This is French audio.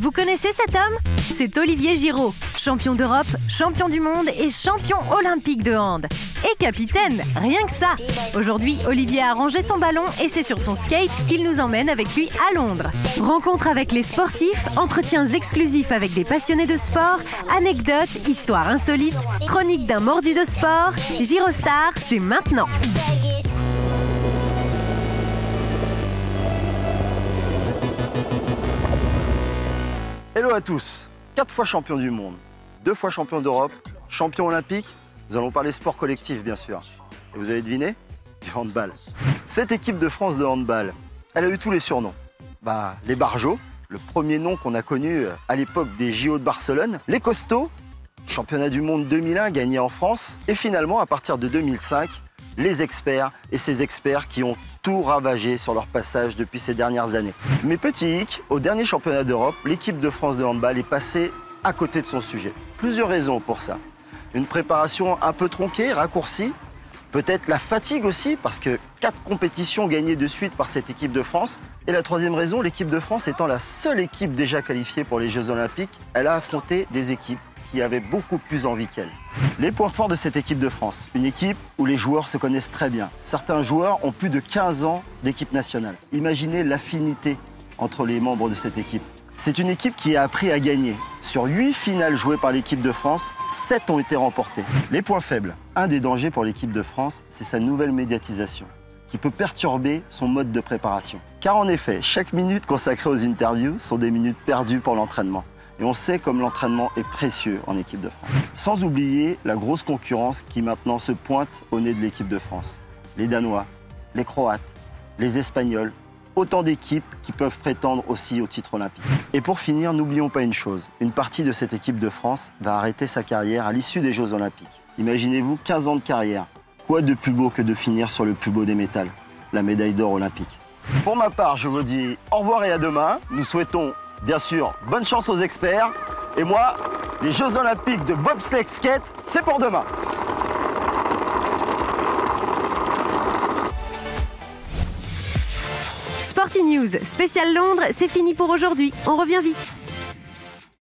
Vous connaissez cet homme? C'est Olivier Giraud, champion d'Europe, champion du monde et champion olympique de hand. Et capitaine, rien que ça Aujourd'hui, Olivier a rangé son ballon et c'est sur son skate qu'il nous emmène avec lui à Londres. Rencontre avec les sportifs, entretiens exclusifs avec des passionnés de sport, anecdotes, histoires insolites, chroniques d'un mordu de sport. Girostar, c'est maintenant Hello à tous, quatre fois champion du monde, deux fois champion d'Europe, champion olympique. Nous allons parler sport collectif bien sûr. Et vous avez deviné Du handball. Cette équipe de France de handball, elle a eu tous les surnoms. Bah, les Barjots, le premier nom qu'on a connu euh, à l'époque des JO de Barcelone, les Costauds, championnat du monde 2001 gagné en France, et finalement à partir de 2005, les experts et ces experts qui ont tout ravagé sur leur passage depuis ces dernières années. Mais petit hic, au dernier championnat d'Europe, l'équipe de France de handball est passée à côté de son sujet. Plusieurs raisons pour ça. Une préparation un peu tronquée, raccourcie, peut-être la fatigue aussi, parce que quatre compétitions gagnées de suite par cette équipe de France. Et la troisième raison, l'équipe de France étant la seule équipe déjà qualifiée pour les Jeux Olympiques, elle a affronté des équipes qui avaient beaucoup plus envie qu'elle. Les points forts de cette équipe de France, une équipe où les joueurs se connaissent très bien. Certains joueurs ont plus de 15 ans d'équipe nationale. Imaginez l'affinité entre les membres de cette équipe. C'est une équipe qui a appris à gagner. Sur 8 finales jouées par l'équipe de France, 7 ont été remportées. Les points faibles. Un des dangers pour l'équipe de France, c'est sa nouvelle médiatisation qui peut perturber son mode de préparation. Car en effet, chaque minute consacrée aux interviews sont des minutes perdues pour l'entraînement. Et on sait comme l'entraînement est précieux en équipe de France. Sans oublier la grosse concurrence qui maintenant se pointe au nez de l'équipe de France. Les Danois, les Croates, les Espagnols, autant d'équipes qui peuvent prétendre aussi au titre olympique. Et pour finir, n'oublions pas une chose, une partie de cette équipe de France va arrêter sa carrière à l'issue des Jeux olympiques. Imaginez-vous 15 ans de carrière. Quoi de plus beau que de finir sur le plus beau des métals, la médaille d'or olympique? Pour ma part, je vous dis au revoir et à demain. Nous souhaitons Bien sûr, bonne chance aux experts. Et moi, les Jeux Olympiques de bobsleigh skate, c'est pour demain. Sporty News, spécial Londres, c'est fini pour aujourd'hui. On revient vite.